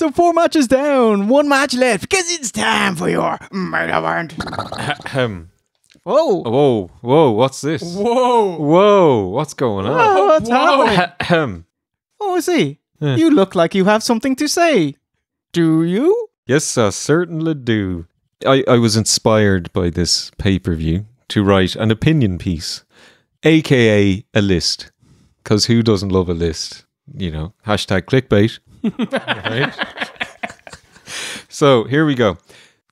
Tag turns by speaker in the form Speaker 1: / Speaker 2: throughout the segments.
Speaker 1: So four matches down, one match left because it's time for your main event.
Speaker 2: Ahem.
Speaker 1: Whoa.
Speaker 2: Whoa, whoa, what's this?
Speaker 3: Whoa.
Speaker 2: Whoa, what's going on?
Speaker 1: Oh, what's
Speaker 3: Whoa.
Speaker 1: happening? Oh, I see.
Speaker 2: Yeah.
Speaker 1: You look like you have something to say. Do you?
Speaker 2: Yes, I certainly do. I, I was inspired by this pay per view to write an opinion piece, aka a list. Because who doesn't love a list? You know, hashtag clickbait. Right? so here we go.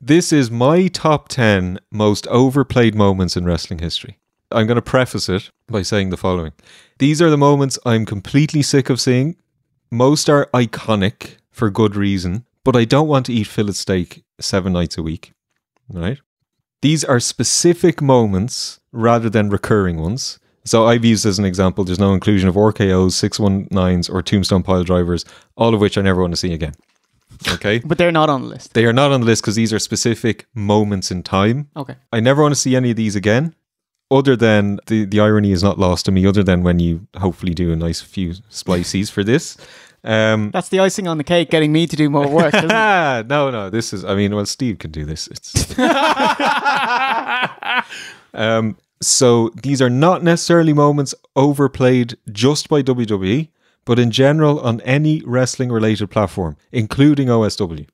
Speaker 2: This is my top 10 most overplayed moments in wrestling history. I'm going to preface it by saying the following These are the moments I'm completely sick of seeing. Most are iconic for good reason, but I don't want to eat fillet steak seven nights a week. Right? These are specific moments rather than recurring ones. So I've used as an example, there's no inclusion of RKOs, 619s, or tombstone pile drivers, all of which I never want to see again. Okay?
Speaker 1: But they're not on the list.
Speaker 2: they are not on the list because these are specific moments in time.
Speaker 1: Okay.
Speaker 2: I never want to see any of these again. Other than the, the irony is not lost to me, other than when you hopefully do a nice few splices for this. Um,
Speaker 1: That's the icing on the cake, getting me to do more work. isn't it?
Speaker 2: no, no, this is, I mean, well, Steve can do this. It's, um, so these are not necessarily moments overplayed just by WWE, but in general on any wrestling related platform, including OSW.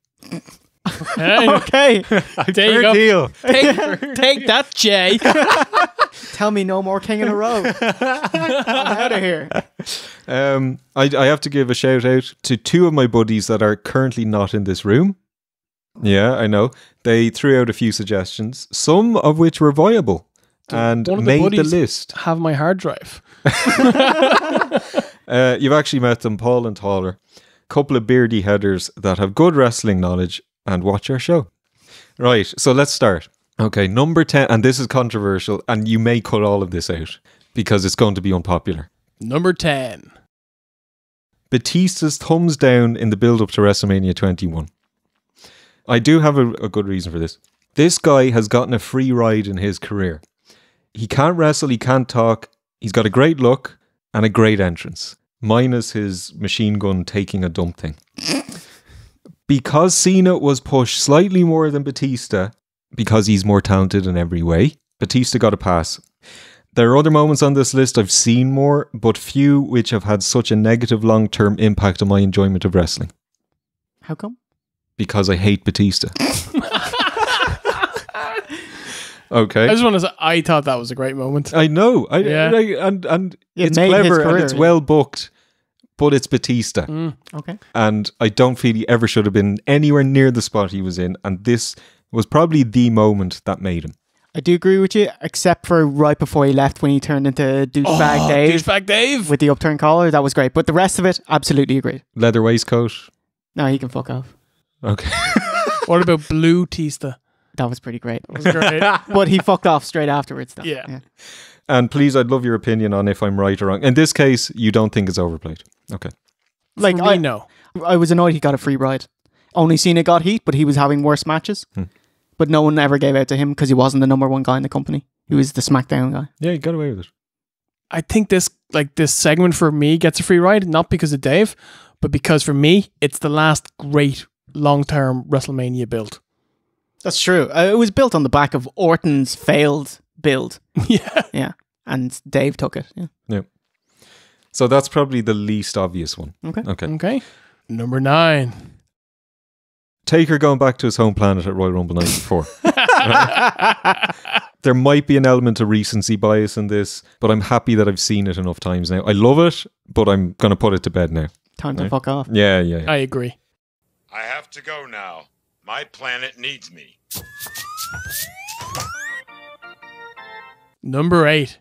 Speaker 3: Hey,
Speaker 1: okay.
Speaker 3: there you go.
Speaker 2: Deal.
Speaker 3: Take, take that, Jay.
Speaker 1: Tell me no more king in a row. I'm out of here.
Speaker 2: Um, I, I have to give a shout out to two of my buddies that are currently not in this room. Yeah, I know. They threw out a few suggestions, some of which were viable and
Speaker 3: one of the
Speaker 2: made the
Speaker 3: buddies-
Speaker 2: list.
Speaker 3: Have my hard drive.
Speaker 2: Uh, you've actually met them, Paul and Taller. Couple of beardy headers that have good wrestling knowledge and watch our show. Right, so let's start. Okay, number 10, and this is controversial, and you may cut all of this out because it's going to be unpopular.
Speaker 3: Number 10.
Speaker 2: Batista's thumbs down in the build up to WrestleMania 21. I do have a, a good reason for this. This guy has gotten a free ride in his career. He can't wrestle, he can't talk, he's got a great look and a great entrance, minus his machine gun taking a dump thing. because Cena was pushed slightly more than Batista, because he's more talented in every way, Batista got a pass. There are other moments on this list I've seen more, but few which have had such a negative long term impact on my enjoyment of wrestling.
Speaker 1: How come?
Speaker 2: Because I hate Batista. okay.
Speaker 3: I just want to say, I thought that was a great moment.
Speaker 2: I know. I,
Speaker 3: Yeah.
Speaker 2: I- and and
Speaker 1: It
Speaker 2: it's
Speaker 1: made his
Speaker 2: clever and
Speaker 1: career,
Speaker 2: it's
Speaker 1: yeah.
Speaker 2: well booked, but it's Batista.
Speaker 3: Mm.
Speaker 1: Okay.
Speaker 2: And I don't feel he ever should have been anywhere near the spot he was in. And this was probably the moment that made him.
Speaker 1: I do agree with you, except for right before he left when he turned into douchebag
Speaker 3: Oh,
Speaker 1: Dave
Speaker 3: Douchebag Dave.
Speaker 1: with the upturned collar. That was great. But the rest of it, absolutely agreed.
Speaker 2: Leather waistcoat.
Speaker 1: No, he can fuck off.
Speaker 2: Okay.
Speaker 3: What about Blue Tista?
Speaker 1: That was pretty great.
Speaker 3: That was great.
Speaker 1: but he fucked off straight afterwards. Though.
Speaker 3: Yeah.
Speaker 2: and please, I'd love your opinion on if I'm right or wrong. In this case, you don't think it's overplayed. Okay.
Speaker 1: Like
Speaker 3: me,
Speaker 1: I,
Speaker 3: know.
Speaker 1: I was annoyed he got a free ride. Only Cena got heat, but he was having worse matches.
Speaker 2: Hmm.
Speaker 1: But no one ever gave out to him because he wasn't the number one guy in the company. He was the SmackDown guy.
Speaker 2: Yeah, he got away with it.
Speaker 3: I think this like this segment for me gets a free ride, not because of Dave, but because for me it's the last great long term WrestleMania build.
Speaker 1: That's true. Uh, it was built on the back of Orton's failed build.
Speaker 3: yeah.
Speaker 1: Yeah. And Dave took it. Yeah. Yeah.
Speaker 2: So that's probably the least obvious one.
Speaker 1: Okay.
Speaker 2: Okay.
Speaker 3: Okay. Number nine.
Speaker 2: Taker going back to his home planet at Royal Rumble 94. there might be an element of recency bias in this, but I'm happy that I've seen it enough times now. I love it, but I'm going to put it to bed now.
Speaker 1: Time to
Speaker 2: Right.
Speaker 1: fuck off.
Speaker 2: Yeah, yeah, yeah.
Speaker 3: I agree.
Speaker 4: I have to go now. My planet needs me.
Speaker 3: Number eight.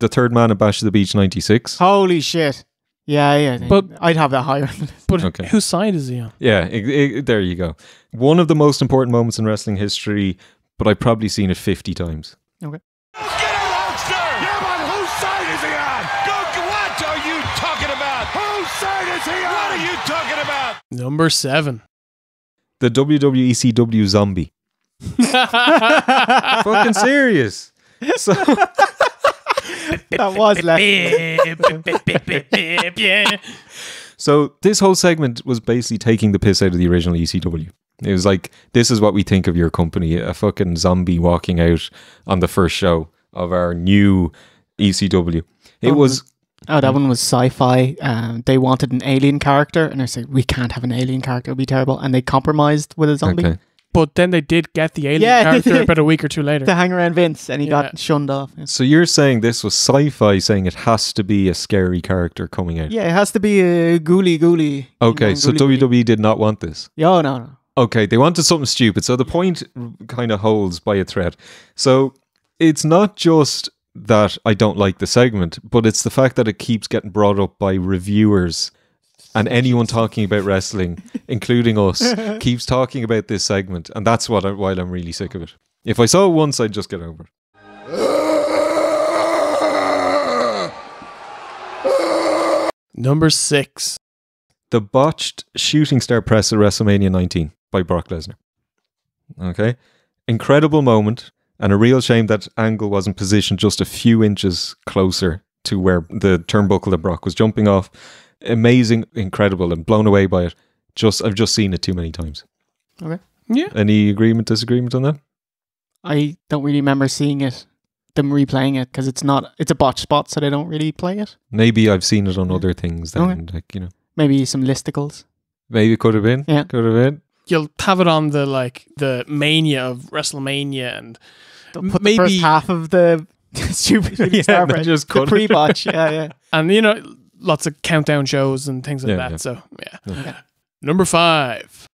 Speaker 2: The third man at Bash at the Beach 96.
Speaker 1: Holy shit. Yeah, yeah.
Speaker 3: But-
Speaker 1: I'd have that higher. on the list.
Speaker 3: But
Speaker 2: Okay.
Speaker 3: whose side is he on?
Speaker 2: Yeah, i i there you go. One of the most important moments in wrestling history, but I've probably seen it 50 times. Okay.
Speaker 4: Get a roadster! Yeah, but whose side is he on? Go, what are you talking about? Whose side is he on? What are you talking about?
Speaker 3: Number seven.
Speaker 2: The WWE ECW zombie. Fucking serious. So,
Speaker 1: that was left.
Speaker 2: So this whole segment was basically taking the piss out of the original ECW. It was like, this is what we think of your company, a fucking zombie walking out on the first show of our new ECW. It
Speaker 1: Oh,
Speaker 2: was
Speaker 1: Oh, that one was sci-fi. Um, they wanted an alien character, and I said we can't have an alien character; it'd be terrible. And they compromised with a zombie
Speaker 2: okay.
Speaker 3: But then they did get the alien
Speaker 1: Yeah,
Speaker 3: character
Speaker 1: did.
Speaker 3: about a week or two later.
Speaker 1: to hang around Vince, and he
Speaker 3: Yeah.
Speaker 1: got shunned off. Yeah.
Speaker 2: So you're saying this was sci-fi, saying it has to be a scary character coming out.
Speaker 1: Yeah, it has to be a ghouly ghouly.
Speaker 2: Okay,
Speaker 1: you know,
Speaker 2: so
Speaker 1: ghouly ghouly.
Speaker 2: WWE did not want this.
Speaker 1: Yeah, oh, no, no.
Speaker 2: Okay, they wanted something stupid. So the point kind of holds by a thread. So it's not just that I don't like the segment, but it's the fact that it keeps getting brought up by reviewers and anyone talking about wrestling, including us, keeps talking about this segment, and that's what I, why I'm really sick of it. If I saw it once, I'd just get over it.
Speaker 3: Number six.
Speaker 2: The botched shooting star press at WrestleMania 19 by Brock Lesnar. Okay. Incredible moment, and a real shame that Angle wasn't positioned just a few inches closer to where the turnbuckle that Brock was jumping off. Amazing, incredible, and blown away by it. Just I've just seen it too many times. Okay.
Speaker 3: Yeah.
Speaker 2: Any agreement, disagreement on that?
Speaker 1: I don't really remember seeing it, them replaying it, because it's not. It's a botch spot, so they don't really play it.
Speaker 2: Maybe I've seen it on other things then,
Speaker 1: Okay.
Speaker 2: like, you know.
Speaker 1: Maybe some listicles.
Speaker 2: Maybe it could have been.
Speaker 1: Yeah.
Speaker 2: Could have been.
Speaker 3: You'll have it on the like the mania of WrestleMania and
Speaker 1: Don't put the first
Speaker 3: Maybe-
Speaker 1: half of the stupid
Speaker 2: Yeah,
Speaker 1: star
Speaker 2: they
Speaker 1: press.
Speaker 2: just
Speaker 1: the
Speaker 2: cut it.
Speaker 1: pre-botch. Yeah, yeah.
Speaker 3: and you know lots of countdown shows and things like
Speaker 2: Yeah,
Speaker 3: that.
Speaker 2: yeah.
Speaker 3: So yeah.
Speaker 1: Yeah.
Speaker 3: Number five.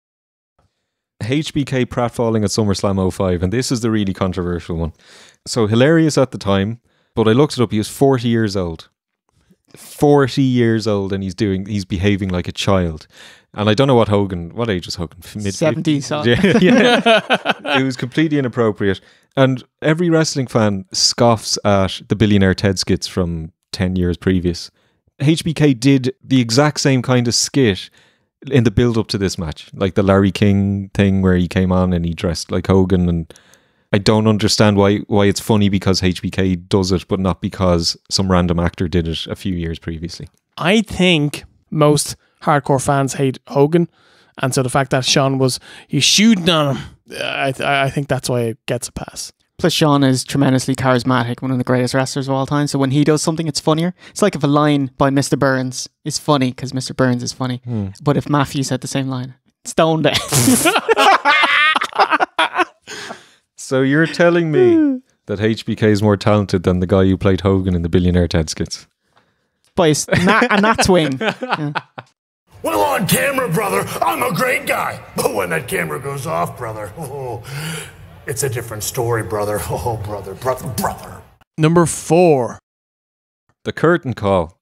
Speaker 2: HBK pratfalling at SummerSlam 05, and this is the really controversial one. So hilarious at the time, but I looked it up. He was 40 years old. 40 years old, and he's doing, he's behaving like a child. And I don't know what Hogan, what age was Hogan? Mid
Speaker 1: 70s. so-
Speaker 2: Yeah, yeah. it was completely inappropriate. And every wrestling fan scoffs at the billionaire Ted skits from 10 years previous. HBK did the exact same kind of skit in the build up to this match, like the Larry King thing where he came on and he dressed like Hogan. And I don't understand why why it's funny because HBK does it, but not because some random actor did it a few years previously.
Speaker 3: I think most hardcore fans hate Hogan, and so the fact that Shawn was he's shooting on him, I th- I think that's why it gets a pass.
Speaker 1: Plus, Shawn is tremendously charismatic, one of the greatest wrestlers of all time. So when he does something, it's funnier. It's like if a line by Mr. Burns is funny because Mr. Burns is funny. Hmm. But if Matthew said the same line, stone dead.
Speaker 2: So you're telling me that HBK is more talented than the guy who played Hogan in the billionaire Ted skits?
Speaker 1: by a, s- na- a gnat swing.
Speaker 5: Well, on camera, brother, I'm a great guy. But when that camera goes off, brother, oh, it's a different story, brother. Oh, brother, brother, brother.
Speaker 3: Number four.
Speaker 2: The curtain call.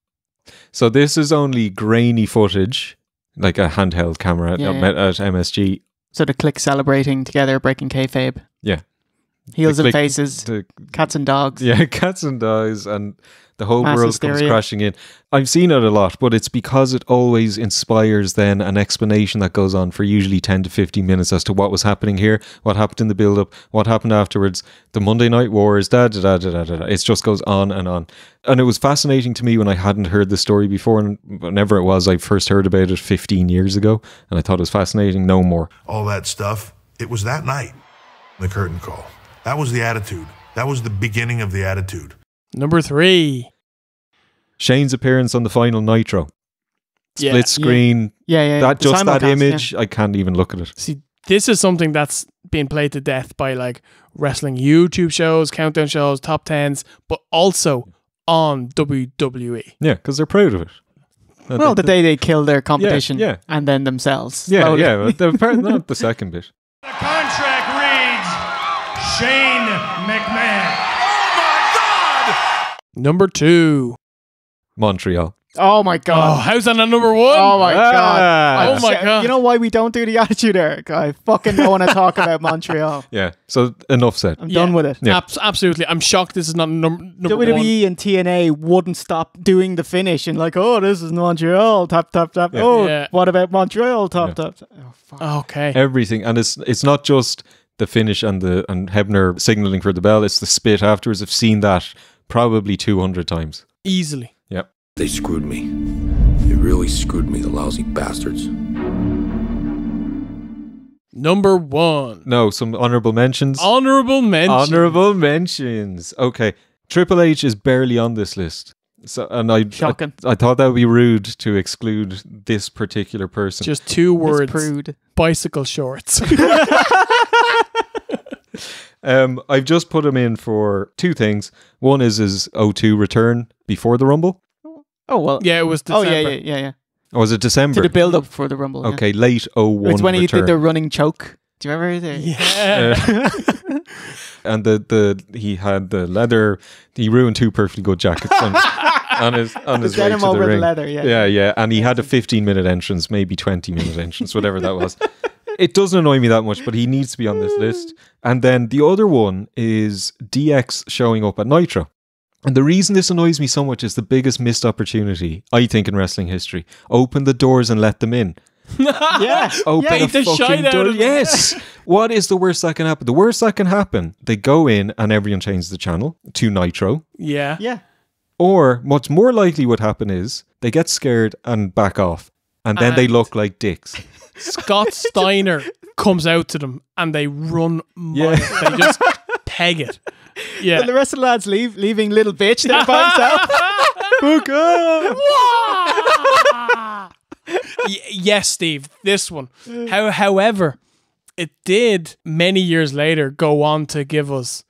Speaker 2: So this is only grainy footage, like a handheld camera at,
Speaker 1: Yeah,
Speaker 2: at MSG.
Speaker 1: So the Kliq celebrating together, breaking kayfabe.
Speaker 2: Yeah.
Speaker 1: Heels
Speaker 2: The
Speaker 1: and
Speaker 2: Kliq-
Speaker 1: faces,
Speaker 2: The
Speaker 1: cats and dogs.
Speaker 2: Yeah, cats and dogs, and the whole
Speaker 1: Mass
Speaker 2: world comes crashing in. I've seen it a lot, but it's because it always inspires then an explanation that goes on for usually 10 to 15 minutes as to what was happening here, what happened in the build up, what happened afterwards, the Monday Night Wars, da da da da da da. da. It just goes on and on. And it was fascinating to me when I hadn't heard the story before, and whenever it was, I first heard about it 15 years ago, and I thought it was fascinating. No more.
Speaker 6: all that stuff. It was that night, the curtain call. That was the attitude. That was the beginning of the attitude.
Speaker 3: Number three.
Speaker 2: Shane's appearance on the final Nitro.
Speaker 3: Yeah.
Speaker 2: Split screen,
Speaker 1: Yeah, yeah.
Speaker 2: that
Speaker 1: the
Speaker 2: just that
Speaker 1: simulcast, yeah.
Speaker 2: image, I can't even look at it.
Speaker 3: See, this is something that's being played to death by like wrestling YouTube shows, countdown shows, top tens, but also on WWE.
Speaker 2: Yeah, because they're proud of it.
Speaker 1: Well, the day they kill their competition
Speaker 2: yeah.
Speaker 1: and then themselves.
Speaker 2: yeah,
Speaker 1: slowly.
Speaker 2: yeah, but the not the second bit.
Speaker 4: The contract reads Shane McMahon.
Speaker 3: Number two.
Speaker 2: Montreal.
Speaker 1: Oh my
Speaker 3: Oh,
Speaker 1: god.
Speaker 3: how's that on number one?
Speaker 1: Oh my god.
Speaker 2: Ah.
Speaker 3: Oh my
Speaker 1: I-
Speaker 3: God.
Speaker 1: You know why we don't do the attitude Eric? I fucking don't want to talk about Montreal.
Speaker 2: Yeah. So enough said.
Speaker 1: I'm done with it.
Speaker 2: Yeah.
Speaker 3: Abs- absolutely. I'm shocked this is not num- number one.
Speaker 1: WWE and TNA wouldn't stop doing the finish and like, oh, this is Montreal, tap tap tap.
Speaker 2: Yeah.
Speaker 1: Oh,
Speaker 3: Yeah.
Speaker 1: what about Montreal, tap
Speaker 2: Yeah.
Speaker 1: tap? tap. Oh, fuck.
Speaker 3: Okay.
Speaker 2: Everything, and it's it's not just the finish and the and Hebner signaling for the bell. It's the spit afterwards. I've seen that probably two hundred times.
Speaker 3: Easily.
Speaker 2: Yep.
Speaker 5: They screwed me. They
Speaker 7: really screwed me, the lousy bastards.
Speaker 3: Number one.
Speaker 2: No, some honorable mentions.
Speaker 3: Honorable mention.
Speaker 2: Honorable mentions. Okay. Triple H is barely on this list. So and I
Speaker 1: Shocking.
Speaker 2: I, I thought that would be rude to exclude this particular person.
Speaker 3: Just two
Speaker 1: Miss
Speaker 3: words.
Speaker 1: Prude.
Speaker 3: Bicycle shorts.
Speaker 2: Um, I've just put him in for two things. One is his O2 return before the Rumble.
Speaker 1: Oh well.
Speaker 3: yeah, it was
Speaker 1: Oh yeah, yeah, yeah, yeah.
Speaker 2: Or was it December?
Speaker 1: To the build up for the Rumble. yeah.
Speaker 2: okay, late 01
Speaker 1: It's when he did the running choke. Do you remember the
Speaker 3: Yeah.
Speaker 2: Uh, and the, the he had the leather. He ruined two perfectly good jackets on, on his on his way to the
Speaker 1: over the
Speaker 2: ring.
Speaker 1: leather? Yeah.
Speaker 2: yeah, yeah, and he had a 15 minute entrance, maybe 20 minute entrance, whatever that was. It doesn't annoy me that much, but he needs to be on this list. And then the other one is DX showing up at Nitro. And the reason this annoys me so much is the biggest missed opportunity, I think, in wrestling history. Open the doors and let them in.
Speaker 1: yeah.
Speaker 2: Open
Speaker 1: Yeah,
Speaker 2: the
Speaker 3: beat the
Speaker 2: fucking door.
Speaker 3: them.
Speaker 2: Yes. what is the worst that can happen? The worst that can happen, they go in and everyone changes the channel to Nitro.
Speaker 3: yeah.
Speaker 1: Yeah.
Speaker 2: Or what's more likely would happen is they get scared and back off. And then they look like dicks.
Speaker 3: Scott Steiner comes out to them and they run.
Speaker 2: Yeah.
Speaker 3: They just peg it. Yeah.
Speaker 1: And the rest of the lads leave, leaving little bitch there by himself.
Speaker 2: Fuck off.
Speaker 3: Yes, Steve, this one. How, however, it did many years later go on to give us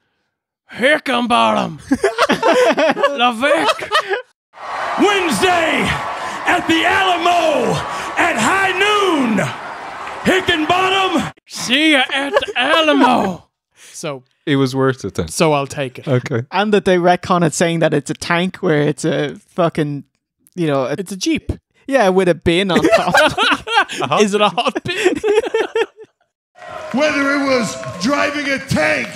Speaker 3: Hickenbottom, Levesque.
Speaker 4: Wednesday at the Alamo at high noon. Hickenbottom.
Speaker 3: See ya at the Alamo. So,
Speaker 2: It was worth it then.
Speaker 3: so I'll take it.
Speaker 2: Okay.
Speaker 1: and that they retcon it saying that it's a tank where it's a fucking, you know, a,
Speaker 3: It's a Jeep.
Speaker 1: yeah, with a bin on top.
Speaker 3: Is it a hot bin?
Speaker 6: Whether it was driving a tank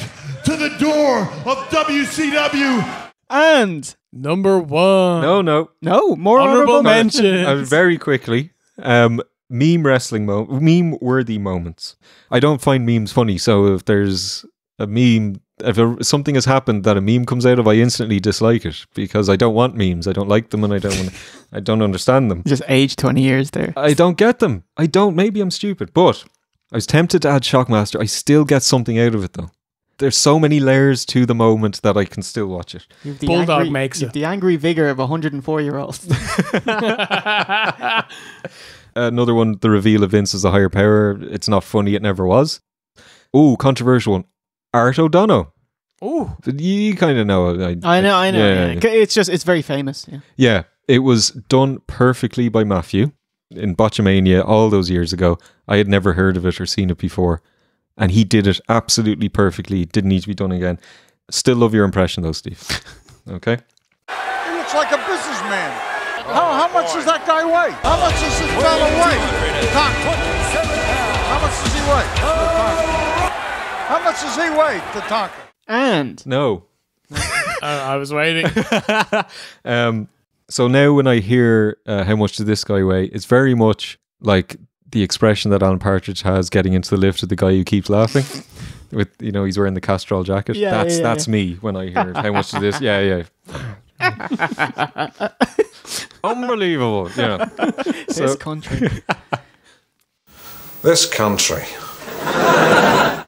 Speaker 6: to the door of WCW
Speaker 1: and
Speaker 3: Number one.
Speaker 2: No, no.
Speaker 1: no, more
Speaker 3: Honorable
Speaker 1: honorable.
Speaker 2: Uh, very quickly, um, meme wrestling, mo- meme worthy moments. I don't find memes funny, so if there's a meme, if a, something has happened that a meme comes out of, I instantly dislike it because I don't want memes. I don't like them, and I don't want. I don't understand them.
Speaker 1: Just aged 20 years there.
Speaker 2: I don't get them. I don't. Maybe I'm stupid, but I was tempted to add Shockmaster. I still get something out of it though. There's so many layers to the moment that I can still watch it.
Speaker 1: You've the
Speaker 3: Bulldog
Speaker 1: angry,
Speaker 3: makes it.
Speaker 1: the angry vigor of a 104 year old.
Speaker 2: Another one, the reveal of Vince as a higher power. It's not funny. It never was. Oh, controversial one. Art O'Donnell.
Speaker 3: Ooh.
Speaker 2: You kind of know. I,
Speaker 1: I know, I know.
Speaker 2: Yeah,
Speaker 1: Yeah,
Speaker 2: yeah.
Speaker 1: It's just, it's very famous. Yeah.
Speaker 2: Yeah, it was done perfectly by Matthew in Botchamania all those years ago. I had never heard of it or seen it before. And he did it absolutely perfectly. Didn't need to be done again. Still love your impression though, Steve. okay.
Speaker 8: He looks like a businessman. How, how much does that guy weigh? How much does this fella weigh? Tonka. How much does he weigh? The How much does he weigh, the Tonka?
Speaker 1: And
Speaker 2: No.
Speaker 3: I, I was waiting.
Speaker 2: Um, so now when I hear uh, how much does this guy weigh, it's very much like the expression that Alan Partridge has getting into the lift of the guy who keeps laughing. With you know he's wearing the Castrol jacket.
Speaker 1: Yeah,
Speaker 2: that's
Speaker 1: yeah,
Speaker 2: that's
Speaker 1: yeah.
Speaker 2: me when I hear how much is this. Yeah, yeah. Unbelievable. Yeah.
Speaker 1: this
Speaker 2: So-
Speaker 1: country.
Speaker 7: This country.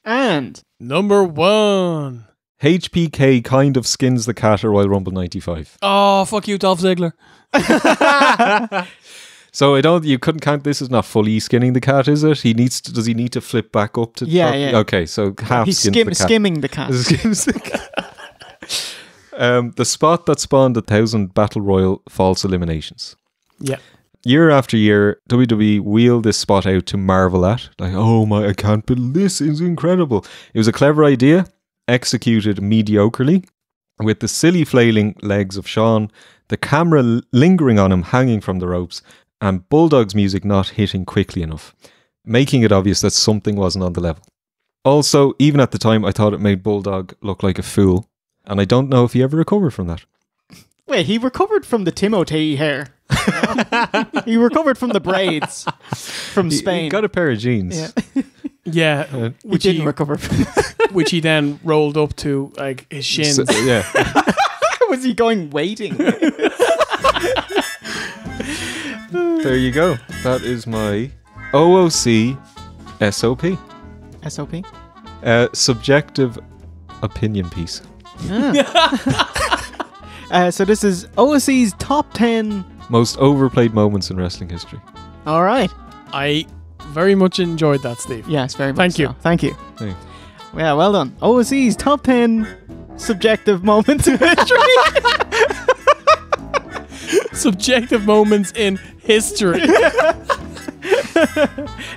Speaker 1: And
Speaker 3: Number one.
Speaker 2: HBK kind of skins the cat at Royal Rumble '95.
Speaker 3: Oh, fuck you, Dolph Ziggler.
Speaker 2: So I don't. You couldn't count this as not fully skinning the cat, is it? He needs. To, does he need to flip back up to?
Speaker 1: Yeah,
Speaker 2: top?
Speaker 1: yeah.
Speaker 2: Okay, so half
Speaker 1: he's skim,
Speaker 2: the cat.
Speaker 1: skimming the cat.
Speaker 2: Skims the cat. um, the spot that spawned a thousand battle royal false eliminations.
Speaker 3: Yeah.
Speaker 2: Year after year, WWE wheeled this spot out to marvel at. Like, oh my, I can't believe this is incredible. It was a clever idea, executed mediocrely, with the silly flailing legs of Shawn, the camera lingering on him hanging from the ropes, and Bulldog's music not hitting quickly enough, making it obvious that something wasn't on the level. Also, even at the time, I thought it made Bulldog look like a fool, and I don't know if he ever recovered from that.
Speaker 1: Wait, he recovered from the Timotei hair. he recovered from the braids from
Speaker 2: He-
Speaker 1: Spain.
Speaker 2: He got a pair of jeans.
Speaker 1: Yeah.
Speaker 3: Yeah.
Speaker 1: Uh, he
Speaker 3: which,
Speaker 1: didn't
Speaker 3: he,
Speaker 1: recover from.
Speaker 3: which he then rolled up to like his shins.
Speaker 2: So- yeah.
Speaker 1: Was he going waiting?
Speaker 2: There you go. That is my OOC SOP.
Speaker 1: SOP.
Speaker 2: Uh, subjective opinion piece.
Speaker 1: Uh, so this is OSC's top 10.
Speaker 2: Most overplayed moments in wrestling history.
Speaker 1: All right.
Speaker 3: I very much enjoyed that, Steve.
Speaker 1: Yes, very much
Speaker 3: Thank you.
Speaker 1: Thank you.
Speaker 2: Hey.
Speaker 1: Yeah, well done. OSC's top 10 subjective moments in history.
Speaker 3: Subjective moments in history.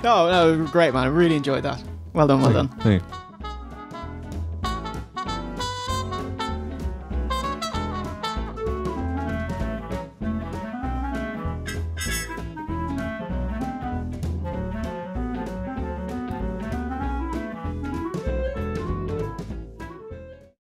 Speaker 1: oh, no, great, man. I really enjoyed that. Well done, well done.
Speaker 2: Hey.